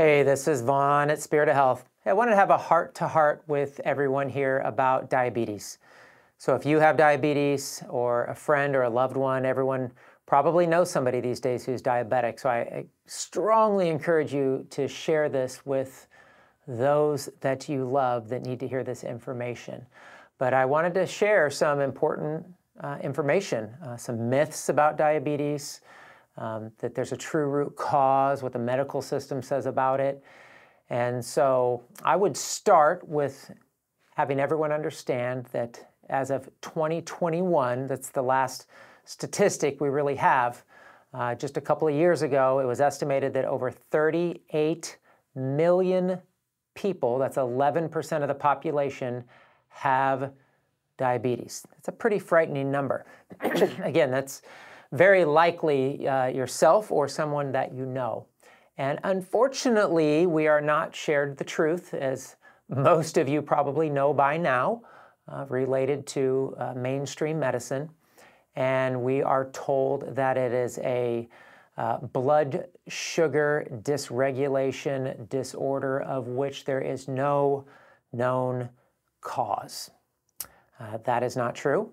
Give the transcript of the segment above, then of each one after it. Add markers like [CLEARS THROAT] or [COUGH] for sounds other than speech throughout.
Hey, this is Vaughn at Spirit of Health. I wanted to have a heart to heart with everyone here about diabetes. So, if you have diabetes or a friend or a loved one, everyone probably knows somebody these days who's diabetic. So, I strongly encourage you to share this with those that you love that need to hear this information. But I wanted to share some important uh, information, uh, some myths about diabetes, um, that there's a true root cause, what the medical system says about it. And so I would start with having everyone understand that as of 2021, that's the last statistic we really have. Uh, just a couple of years ago, it was estimated that over 38 million people, that's 11% of the population, have diabetes. That's a pretty frightening number. [CLEARS THROAT] Again, that's very likely uh, yourself or someone that you know. And unfortunately, we are not shared the truth, as most of you probably know by now, uh, related to uh, mainstream medicine. And we are told that it is a uh, blood sugar dysregulation disorder of which there is no known cause. Uh, that is not true.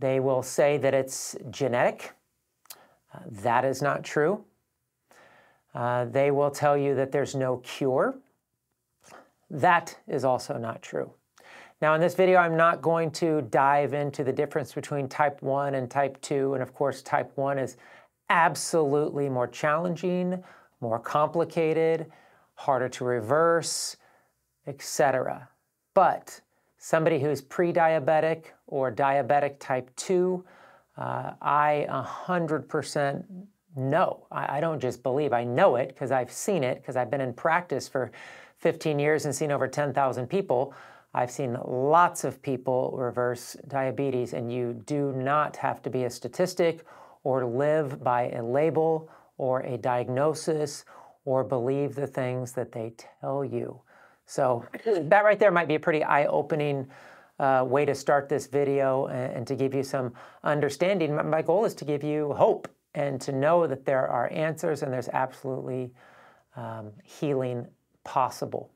They will say that it's genetic. Uh, that is not true. Uh, they will tell you that there's no cure. That is also not true. Now, in this video, I'm not going to dive into the difference between type 1 and type 2. And of course, type 1 is absolutely more challenging, more complicated, harder to reverse, etc. But somebody who's pre-diabetic or diabetic type 2, uh, I 100% know. I, I, don't just believe, I know it because I've seen it, because I've been in practice for 15 years and seen over 10,000 people. I've seen lots of people reverse diabetes, and you do not have to be a statistic or live by a label or a diagnosis or believe the things that they tell you. So [LAUGHS] that right there might be a pretty eye-opening uh, way to start this video and, and, to give you some understanding. My, my goal is to give you hope and to know that there are answers and there's absolutely um, healing possible.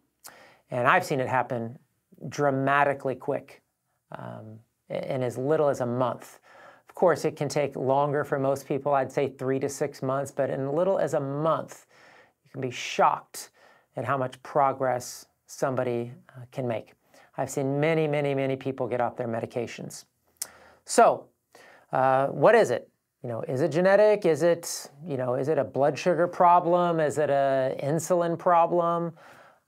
And I've seen it happen dramatically quick um, in as little as a month. Of course, it can take longer for most people. I'd say three to six months, but in little as a month, you can be shocked at how much progress somebody uh, can make. I've seen many, many, many people get off their medications. So, uh, what is it? You know, is it genetic? Is it, you know, is it a blood sugar problem? Is it an insulin problem?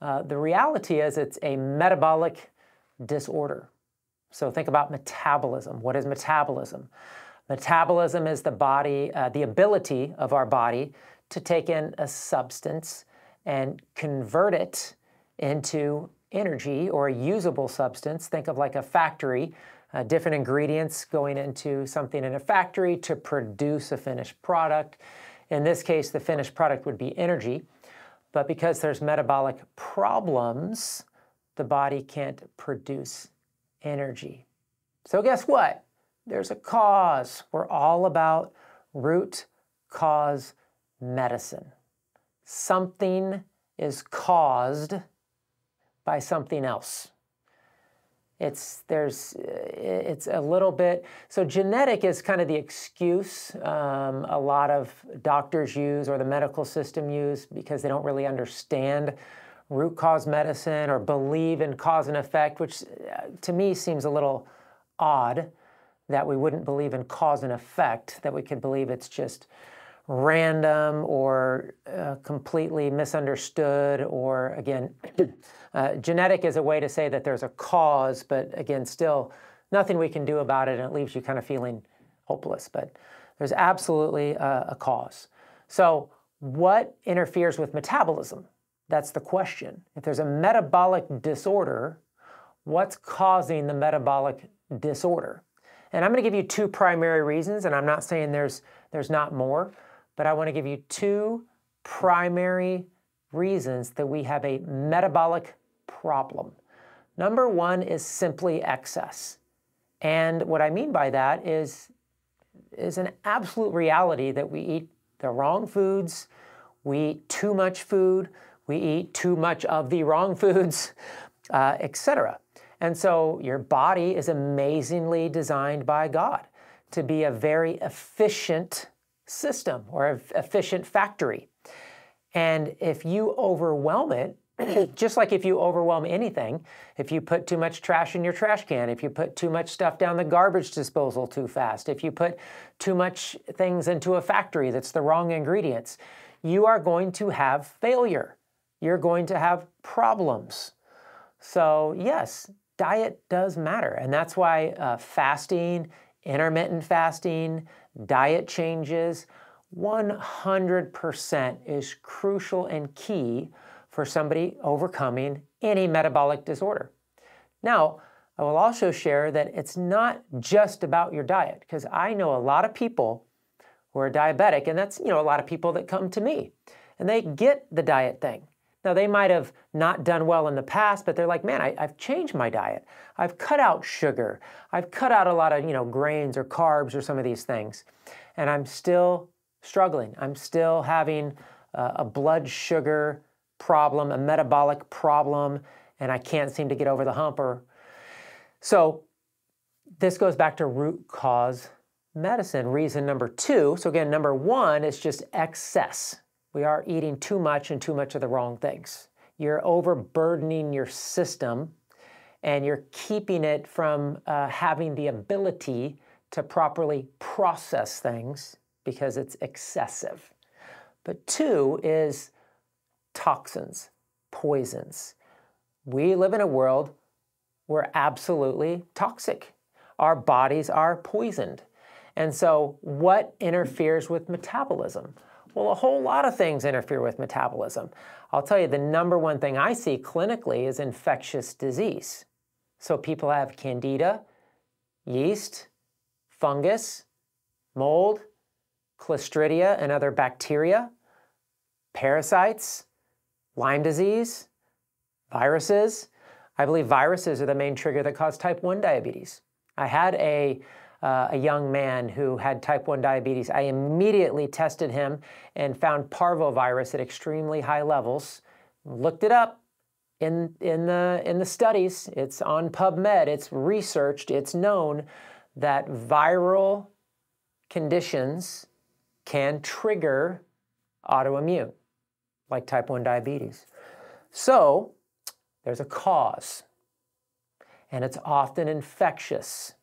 Uh, the reality is it's a metabolic disorder. So think about metabolism. What is metabolism? Metabolism is the body, uh, the ability of our body to take in a substance and convert it into energy or a usable substance. Think of like a factory, uh, different ingredients going into something in a factory to produce a finished product. In this case, the finished product would be energy. But because there's metabolic problems, the body can't produce energy. So, guess what? There's a cause. We're all about root cause medicine. Something is caused by something else. It's there's it's a little bit so genetic is kind of the excuse um, a lot of doctors use or the medical system use because they don't really understand root cause medicine or believe in cause and effect, which uh, to me seems a little odd that we wouldn't believe in cause and effect, that we could believe it's just random or uh, completely misunderstood, or again, [CLEARS THROAT] uh, genetic is a way to say that there's a cause, but again, still nothing we can do about it, and it leaves you kind of feeling hopeless. But there's absolutely a, a cause. So, what interferes with metabolism? That's the question. If there's a metabolic disorder, what's causing the metabolic disorder? And I'm going to give you two primary reasons, and I'm not saying there's, there's not more, but I want to give you two primary reasons that we have a metabolic problem. Number one is simply excess. And what I mean by that is, is an absolute reality that we eat the wrong foods, we eat too much food, we eat too much of the wrong foods, [LAUGHS] uh, etc. And so your body is amazingly designed by God to be a very efficient system or an efficient factory. And if you overwhelm it, [CLEARS THROAT] just like if you overwhelm anything, if you put too much trash in your trash can, if you put too much stuff down the garbage disposal too fast, if you put too much things into a factory that's the wrong ingredients, you are going to have failure. You're going to have problems. So, yes, diet does matter. And that's why uh, fasting, intermittent fasting, diet changes, 100% is crucial and key for somebody overcoming any metabolic disorder. Now, I will also share that it's not just about your diet, because I know a lot of people who are diabetic, and that's you know a lot of people that come to me, and they get the diet thing. Now they might have not done well in the past, but they're like, man, I, have changed my diet. I've cut out sugar. I've cut out a lot of you know grains or carbs or some of these things, and I'm still struggling. I'm still having uh, a blood sugar problem, a metabolic problem, and I can't seem to get over the hump. Or so this goes back to root cause medicine. Reason number two. So again, number one is just excess. We are eating too much and too much of the wrong things. You're overburdening your system and you're keeping it from uh, having the ability to properly process things because it's excessive. But two is toxins, poisons. We live in a world we're absolutely toxic. Our bodies are poisoned. And so, what interferes with metabolism? Well, a whole lot of things interfere with metabolism. I'll tell you, the number one thing I see clinically is infectious disease. So, people have candida, yeast, fungus, mold, clostridia, and other bacteria, parasites, Lyme disease, viruses. I believe viruses are the main trigger that cause type 1 diabetes. I had a, uh, a young man who had type 1 diabetes. I immediately tested him and found parvovirus at extremely high levels. Looked it up in, in, the, in the studies. It's on PubMed, it's researched, it's known that viral conditions can trigger autoimmune like type 1 diabetes. So there's a cause, and it's often infectious.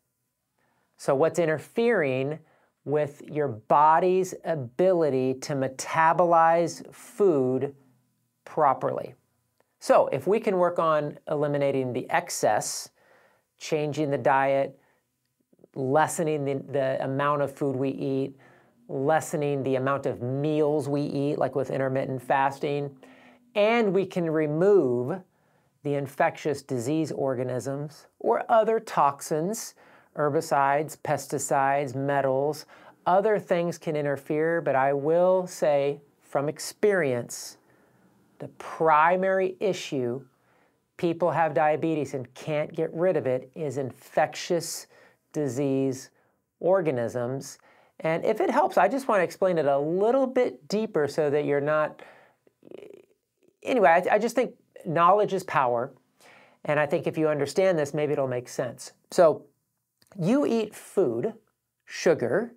So, what's interfering with your body's ability to metabolize food properly? So, if we can work on eliminating the excess, changing the diet, lessening the, the amount of food we eat, lessening the amount of meals we eat, like with intermittent fasting, and we can remove the infectious disease organisms or other toxins, herbicides, pesticides, metals, other things can interfere, but I will say from experience, the primary issue people have diabetes and can't get rid of it is infectious disease organisms and if it helps, I just want to explain it a little bit deeper so that you're not. Anyway, I, I just think knowledge is power. And I think if you understand this, maybe it'll make sense. So you eat food, sugar,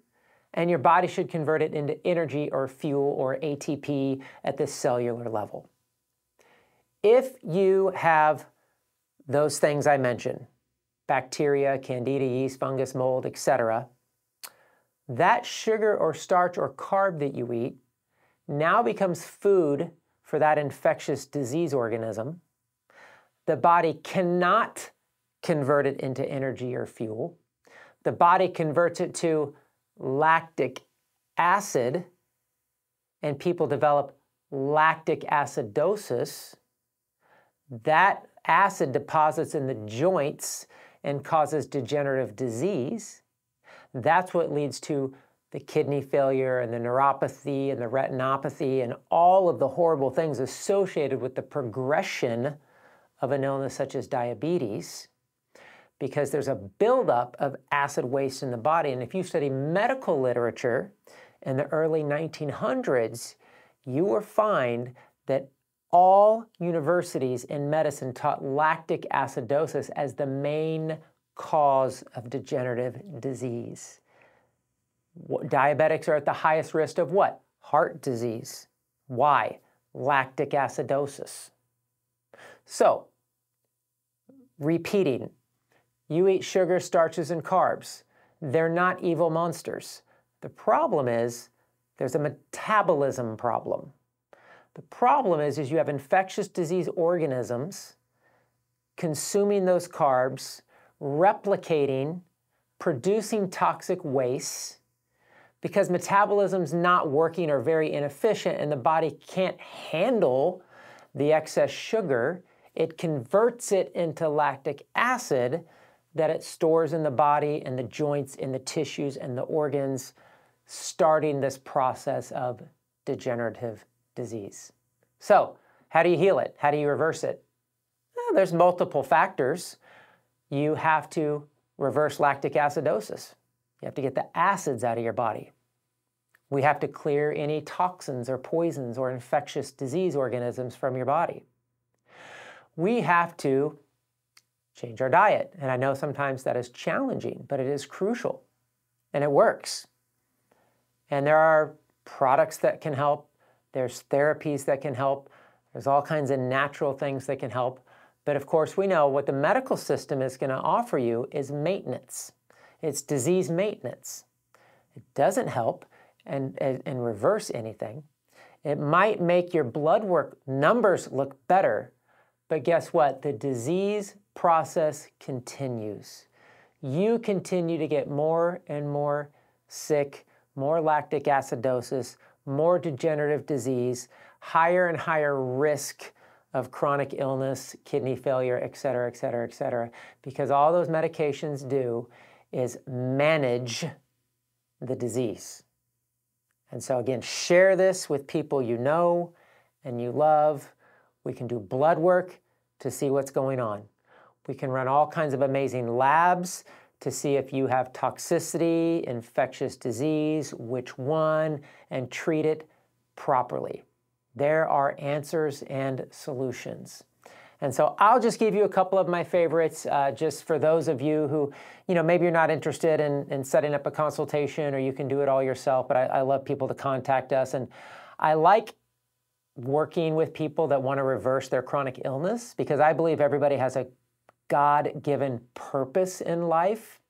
and your body should convert it into energy or fuel or ATP at the cellular level. If you have those things I mentioned, bacteria, candida, yeast, fungus, mold, etc., that sugar or starch or carb that you eat now becomes food for that infectious disease organism. The body cannot convert it into energy or fuel. The body converts it to lactic acid, and people develop lactic acidosis. That acid deposits in the joints and causes degenerative disease. That's what leads to the kidney failure and the neuropathy and the retinopathy and all of the horrible things associated with the progression of an illness such as diabetes because there's a buildup of acid waste in the body. And if you study medical literature in the early 1900s, you will find that all universities in medicine taught lactic acidosis as the main cause of degenerative disease. Diabetics are at the highest risk of what? Heart disease. Why? Lactic acidosis. So, repeating, you eat sugar, starches, and carbs. They're not evil monsters. The problem is there's a metabolism problem. The problem is, is you have infectious disease organisms consuming those carbs, replicating, producing toxic waste because metabolism's not working or very inefficient and the body can't handle the excess sugar, it converts it into lactic acid that it stores in the body and the joints, in the tissues and the organs, starting this process of degenerative disease. So, how do you heal it? How do you reverse it? Well, there's multiple factors. You have to reverse lactic acidosis. You have to get the acids out of your body. We have to clear any toxins or poisons or infectious disease organisms from your body. We have to change our diet. And I know sometimes that is challenging, but it is crucial and it works. And there are products that can help, there's therapies that can help, there's all kinds of natural things that can help. But of course, we know what the medical system is going to offer you is maintenance. It's disease maintenance. It doesn't help and, and, and reverse anything. It might make your blood work numbers look better, but guess what? The disease process continues. You continue to get more and more sick, more lactic acidosis, more degenerative disease, higher and higher risk of chronic illness, kidney failure, et cetera, et cetera, et cetera. Because all those medications do is manage the disease. And so, again, share this with people you know and you love. We can do blood work to see what's going on. We can run all kinds of amazing labs to see if you have toxicity, infectious disease, which one, and treat it properly. There are answers and solutions. And so I'll just give you a couple of my favorites uh, just for those of you who, you know, maybe you're not interested in, in setting up a consultation or you can do it all yourself, but I, I love people to contact us. And I like working with people that want to reverse their chronic illness because I believe everybody has a God given purpose in life.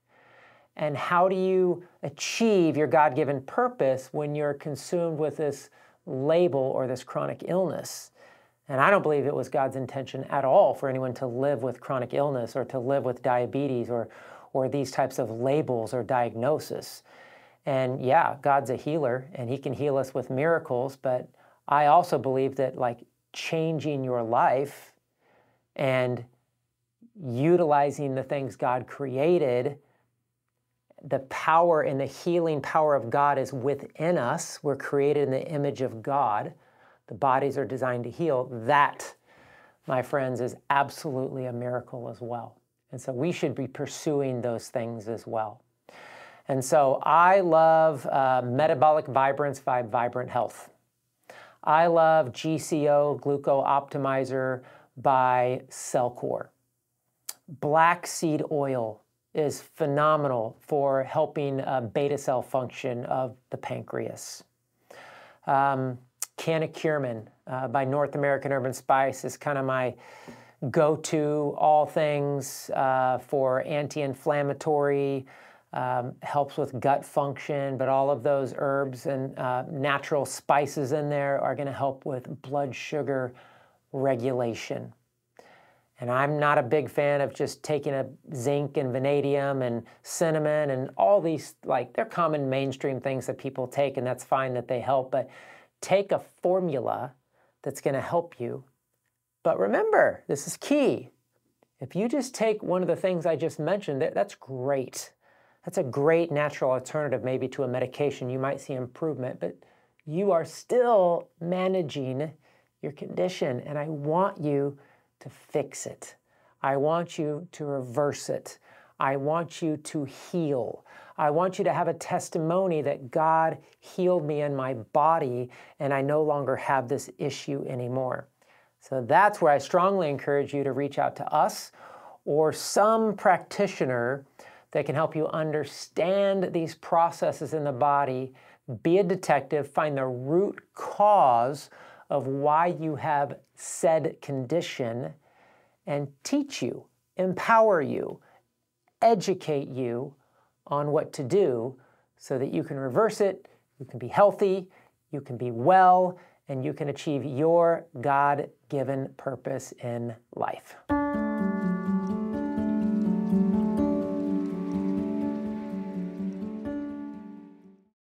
And how do you achieve your God given purpose when you're consumed with this label or this chronic illness? And I don't believe it was God's intention at all for anyone to live with chronic illness or to live with diabetes or, or these types of labels or diagnosis. And yeah, God's a healer and He can heal us with miracles, but I also believe that like changing your life and utilizing the things God created, the power and the healing power of God is within us. We're created in the image of God. The bodies are designed to heal. That, my friends, is absolutely a miracle as well. And so we should be pursuing those things as well. And so I love uh, Metabolic Vibrance by Vibrant Health. I love GCO Gluco Optimizer by Cellcore. Black seed oil is phenomenal for helping uh, beta cell function of the pancreas. Um, Canacurmin uh, by North American Herb and Spice is kind of my go-to all things uh, for anti-inflammatory, um, helps with gut function, but all of those herbs and uh, natural spices in there are going to help with blood sugar regulation. And I'm not a big fan of just taking a zinc and vanadium and cinnamon and all these, like, they're common mainstream things that people take, and that's fine that they help. But take a formula that's going to help you. But remember, this is key. If you just take one of the things I just mentioned, that's great. That's a great natural alternative, maybe to a medication. You might see improvement, but you are still managing your condition, and I want you to fix it. I want you to reverse it. I want you to heal. I want you to have a testimony that God healed me in my body and I no longer have this issue anymore. So that's where I strongly encourage you to reach out to us or some practitioner that can help you understand these processes in the body, be a detective, find the root cause of why you have said condition, and teach you, empower you, educate you on what to do so that you can reverse it, you can be healthy, you can be well, and you can achieve your God given purpose in life.